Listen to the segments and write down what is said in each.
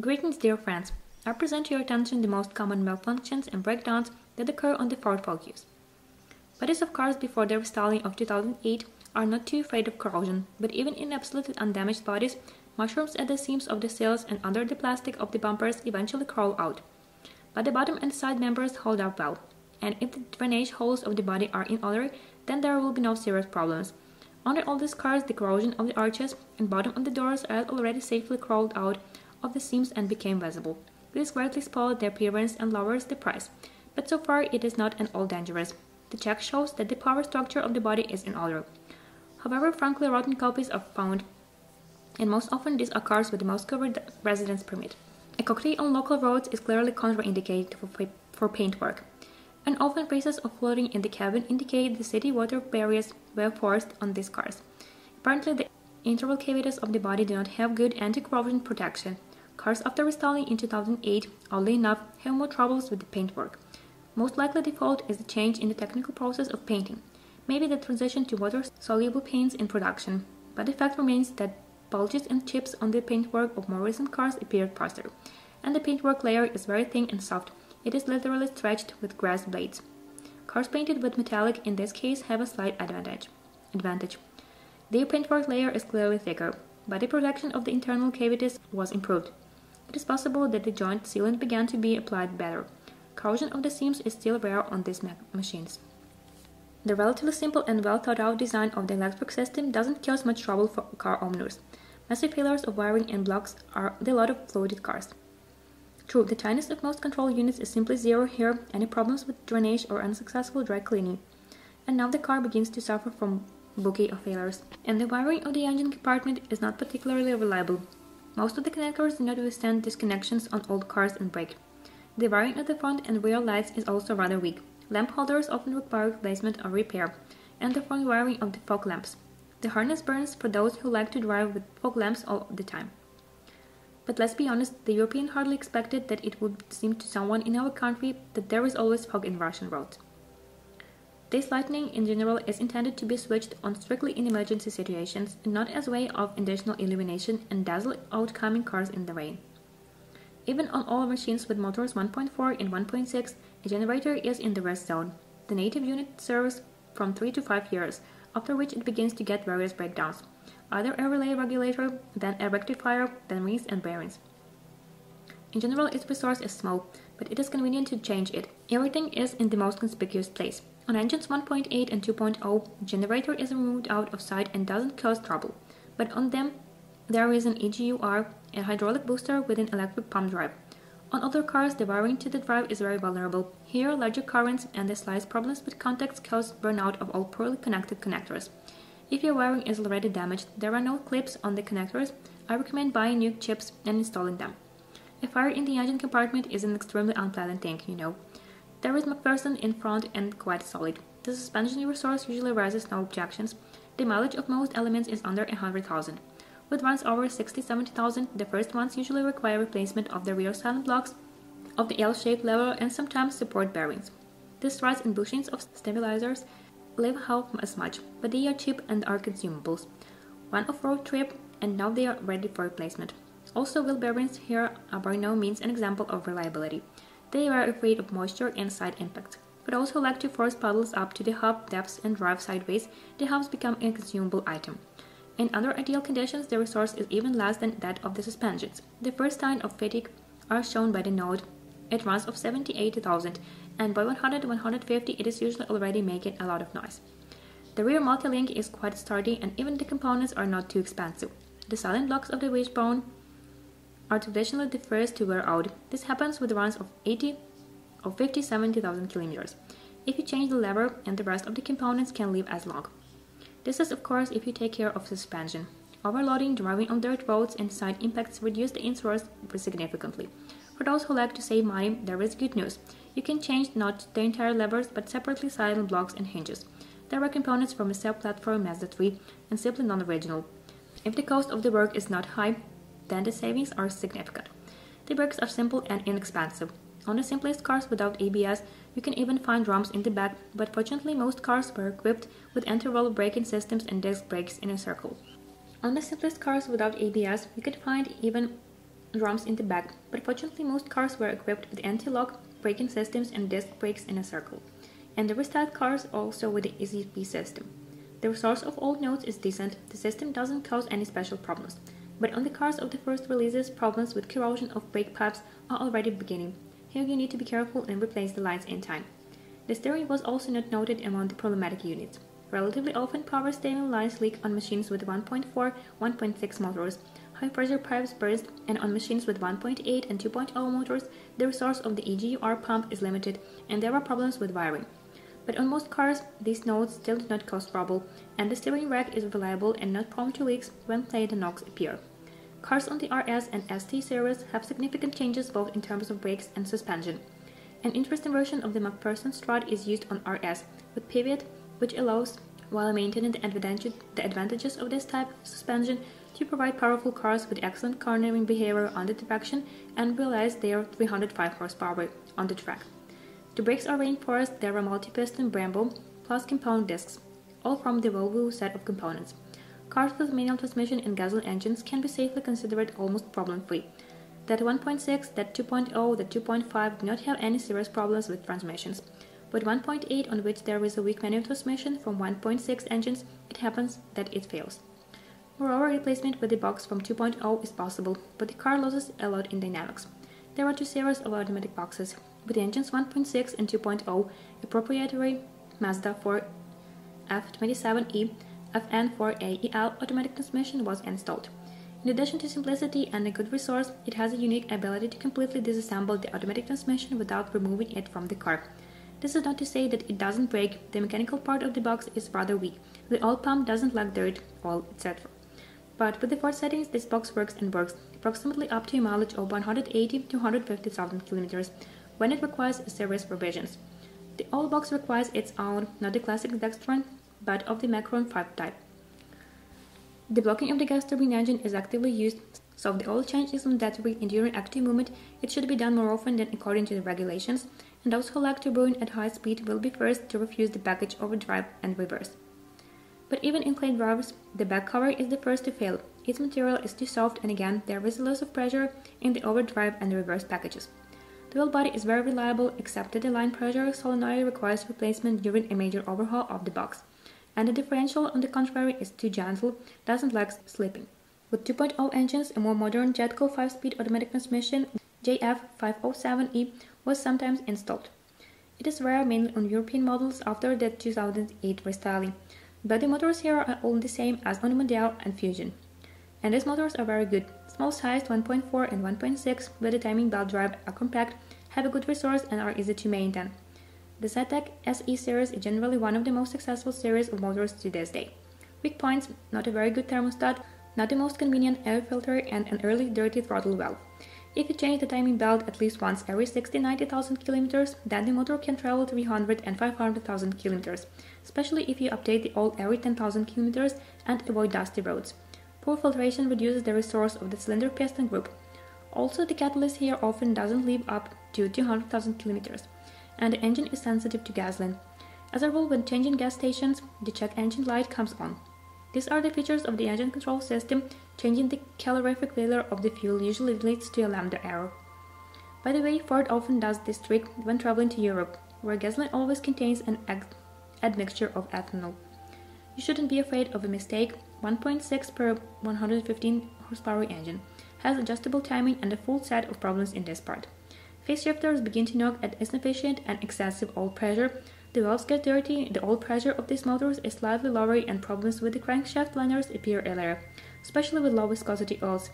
Greetings, dear friends. I present to your attention the most common malfunctions and breakdowns that occur on the Ford Focus. Bodies of cars before their restyling of 2008 are not too afraid of corrosion, but even in absolutely undamaged bodies, mushrooms at the seams of the sails and under the plastic of the bumpers eventually crawl out. But the bottom and side members hold up well, and if the drainage holes of the body are in order, then there will be no serious problems. Under all these cars, the corrosion of the arches and bottom of the doors had already safely crawled out of the seams and became visible. This greatly spoils their appearance and lowers the price, but so far it is not at all dangerous. The check shows that the power structure of the body is in order. However, frankly rotten copies are found, and most often this occurs with the most covered residence permit. A cocktail on local roads is clearly contraindicated for, for paintwork and often traces of flooding in the cabin indicate the city water barriers were forced on these cars. Apparently, the internal cavities of the body do not have good anti-corrosion protection. Cars after restyling in 2008, oddly enough, have more troubles with the paintwork. Most likely the fault is the change in the technical process of painting, maybe the transition to water-soluble paints in production, but the fact remains that bulges and chips on the paintwork of more recent cars appeared faster, and the paintwork layer is very thin and soft, it is literally stretched with grass blades. Cars painted with metallic in this case have a slight advantage. advantage. Their paintwork layer is clearly thicker, but the protection of the internal cavities was improved. It is possible that the joint sealant began to be applied better. Corrosion of the seams is still rare on these machines. The relatively simple and well thought out design of the electric system doesn't cause much trouble for car owners. Massive failures of wiring and blocks are the lot of floated cars. True, the tiniest of most control units is simply zero here, any problems with drainage or unsuccessful dry cleaning. And now the car begins to suffer from bouquet of failures. And the wiring of the engine compartment is not particularly reliable. Most of the connectors do not withstand disconnections on old cars and break. The wiring of the front and rear lights is also rather weak. Lamp holders often require replacement or repair, and the front wiring of the fog lamps. The harness burns for those who like to drive with fog lamps all the time. But let's be honest, the European hardly expected that it would seem to someone in our country that there is always fog in Russian roads. This lighting in general is intended to be switched on strictly in emergency situations not as a way of additional illumination and dazzle outcoming cars in the rain. Even on all machines with motors 1.4 and 1.6, a generator is in the rest zone. The native unit serves from 3 to 5 years, after which it begins to get various breakdowns either a relay regulator, then a rectifier, then rings and bearings. In general, its resource is small, but it is convenient to change it. Everything is in the most conspicuous place. On engines 1.8 and 2.0, generator is removed out of sight and doesn't cause trouble, but on them there is an EGUR, a hydraulic booster with an electric pump drive. On other cars, the wiring to the drive is very vulnerable. Here, larger currents and the slice problems with contacts cause burnout of all poorly connected connectors. If your wiring is already damaged, there are no clips on the connectors, I recommend buying new chips and installing them. A fire in the engine compartment is an extremely unpleasant thing, you know. There is MacPherson in front and quite solid. The suspension resource usually raises no objections. The mileage of most elements is under 100,000. With runs over 60-70,000, the first ones usually require replacement of the rear silent blocks, of the L-shaped lever and sometimes support bearings. This rise in bushings of stabilizers live half as much, but they are cheap and are consumables. One off-road trip, and now they are ready for replacement. Also, wheel bearings here are by no means an example of reliability. They are afraid of moisture and side impact. But also like to force puddles up to the hub depths and drive sideways, the hubs become a consumable item. In other ideal conditions, the resource is even less than that of the suspensions. The first sign of fatigue are shown by the node. It runs of 70-80,000 and by 100 150 it is usually already making a lot of noise. The rear multi-link is quite sturdy and even the components are not too expensive. The silent blocks of the wishbone are traditionally the first to wear out. This happens with runs of 80 or 50 70,000 kilometers. If you change the lever and the rest of the components can live as long. This is of course if you take care of suspension. Overloading, driving on dirt roads and side impacts reduce the insurance significantly. For those who like to save money, there is good news. You can change not the entire levers, but separately silent blocks and hinges. There are components from a sub-platform Mazda 3 and simply non-original. If the cost of the work is not high, then the savings are significant. The brakes are simple and inexpensive. On the simplest cars without ABS, you can even find drums in the back, but fortunately most cars were equipped with anti-roll braking systems and disc brakes in a circle. On the simplest cars without ABS, you can find even drums in the back, but fortunately most cars were equipped with anti-lock braking systems and disc brakes in a circle, and the restyled cars also with the EZP system. The resource of all notes is decent, the system doesn't cause any special problems, but on the cars of the first releases, problems with corrosion of brake pipes are already beginning. Here you need to be careful and replace the lines in time. The steering was also not noted among the problematic units. Relatively often power steering lines leak on machines with 1.4, 1.6 motors, high pressure pipes burst, and on machines with 1.8 and 2.0 motors, the resource of the EGR pump is limited and there are problems with wiring. But on most cars, these nodes still do not cause trouble, and the steering rack is reliable and not prone to leaks when plate knocks appear. Cars on the RS and ST series have significant changes both in terms of brakes and suspension. An interesting version of the MacPherson strut is used on RS with pivot, which allows, while maintaining the, advantage, the advantages of this type of suspension, to provide powerful cars with excellent cornering behavior on the traction and realize their 305 horsepower on the track. The brakes are reinforced, there are multi-piston Brembo plus compound discs, all from the Volvo set of components. Cars with manual transmission and gasoline engines can be safely considered almost problem-free. That 1.6, that 2.0, that 2.5 do not have any serious problems with transmissions. But 1.8, on which there is a weak manual transmission from 1.6 engines, it happens that it fails. Moreover, replacement with the box from 2.0 is possible, but the car loses a lot in dynamics. There are two series of automatic boxes, with engines 1.6 and 2.0, a proprietary Mazda 4 F27E FN4AEL automatic transmission was installed. In addition to simplicity and a good resource, it has a unique ability to completely disassemble the automatic transmission without removing it from the car. This is not to say that it doesn't break, the mechanical part of the box is rather weak, the oil pump doesn't lack dirt, oil, etc. But with the Ford settings, this box works and works approximately up to a mileage of 180 to 150,000 kilometers when it requires serious revisions. The oil box requires its own, not the classic Dexron, but of the Mercon 5 type. The blocking of the gas turbine engine is actively used, so if the oil change is mandatory and during active movement, it should be done more often than according to the regulations, and those who like to burn at high speed will be first to refuse the package overdrive and reverse. But even in clay drives, the back cover is the first to fail. Its material is too soft and again there is a loss of pressure in the overdrive and reverse packages. The wheel body is very reliable except that the line pressure solenoid requires replacement during a major overhaul of the box and the differential, on the contrary, is too gentle, doesn't like slipping. With 2.0 engines, a more modern Jatco 5-speed automatic transmission JF507E was sometimes installed. It is rare mainly on European models after the 2008 restyling, but the motors here are all the same as on Mondeo and Fusion. And these motors are very good. Small sized 1.4 and 1.6 with the timing belt drive are compact, have a good resource and are easy to maintain. The Zetec SE series is generally one of the most successful series of motors to this day. Weak points, not a very good thermostat, not the most convenient air filter, and an early dirty throttle valve. If you change the timing belt at least once every 60-90,000 kilometers, then the motor can travel 300 and 500,000 kilometers, especially if you update the oil every 10,000 kilometers and avoid dusty roads. Poor filtration reduces the resource of the cylinder piston group. Also, the catalyst here often doesn't live up to 200,000 kilometers and the engine is sensitive to gasoline. As a rule, when changing gas stations, the check engine light comes on. These are the features of the engine control system. Changing the calorific failure of the fuel usually leads to a lambda error. By the way, Ford often does this trick when traveling to Europe, where gasoline always contains an admixture of ethanol. You shouldn't be afraid of a mistake. 1.6 per 115 horsepower engine has adjustable timing and a full set of problems in this part. Phase shifters begin to knock at insufficient and excessive oil pressure. The valves get dirty, the oil pressure of these motors is slightly lower, and problems with the crankshaft liners appear earlier, especially with low viscosity oils.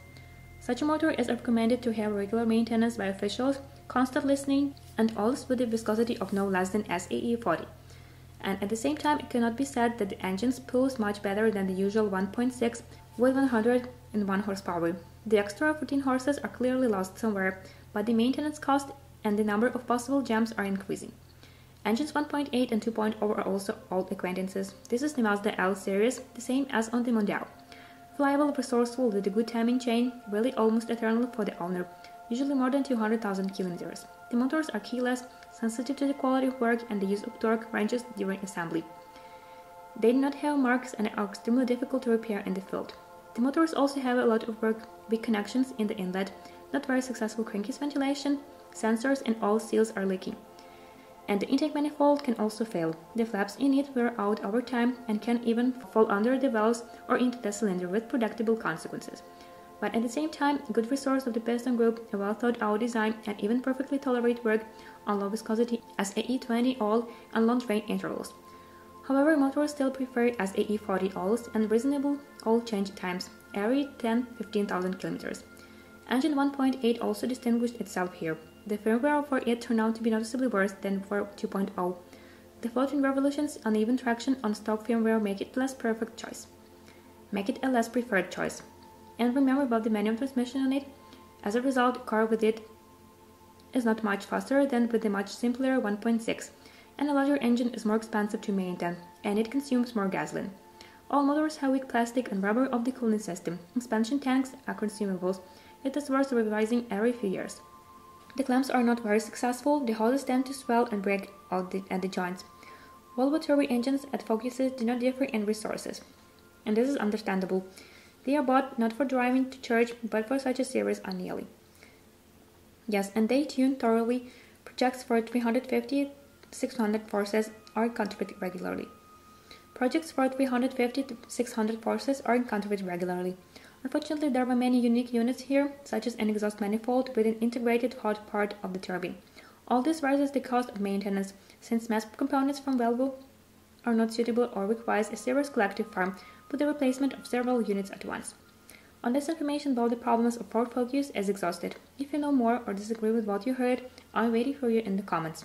Such a motor is recommended to have regular maintenance by officials, constant listening, and oils with a viscosity of no less than SAE 40. And at the same time, it cannot be said that the engines pulls much better than the usual 1.6 with 101 horsepower. The extra 14 horses are clearly lost somewhere, but the maintenance cost and the number of possible jams are increasing. Engines 1.8 and 2.0 are also old acquaintances. This is the Mazda L series, the same as on the Mondial. Reliable, resourceful, with a good timing chain, really almost eternal for the owner, usually more than 200,000 kilometers. The motors are keyless, sensitive to the quality of work and the use of torque wrenches during assembly. They do not have marks and are extremely difficult to repair in the field. The motors also have a lot of work, weak connections in the inlet, not very successful crankcase ventilation, sensors and all seals are leaking. And the intake manifold can also fail. The flaps in it wear out over time and can even fall under the valves or into the cylinder with predictable consequences. But at the same time, good resource of the piston group, a well thought out design, and even perfectly tolerate work on low viscosity SAE20 oil and long drain intervals. However, motors still prefer SAE40 oils and reasonable oil change times, every 10-15,000 km. Engine 1.8 also distinguished itself here. The firmware for it turned out to be noticeably worse than for 2.0. The floating revolutions, uneven traction on stock firmware make it less perfect choice. Make it a less preferred choice. And remember about the manual transmission on it. As a result, car with it is not much faster than with the much simpler 1.6 and a larger engine is more expensive to maintain, and it consumes more gasoline. All motors have weak plastic and rubber of the cooling system. Expansion tanks are consumables. It is worth revising every few years. The clamps are not very successful, the hoses tend to swell and break out the, at the joints. Volvo turbo engines at Focuses do not differ in resources, and this is understandable. They are bought not for driving to church, but for such a series annually. Yes, and they tune thoroughly. Projects for 350 600 forces are encountered regularly. Projects for 350 600 forces are encountered regularly. Unfortunately, there are many unique units here, such as an exhaust manifold with an integrated hot part of the turbine. All this raises the cost of maintenance, since mass components from Volvo are not suitable or requires a serious collective farm with the replacement of several units at once. On this information about the problems of Ford Focus is exhausted. If you know more or disagree with what you heard, I'm waiting for you in the comments.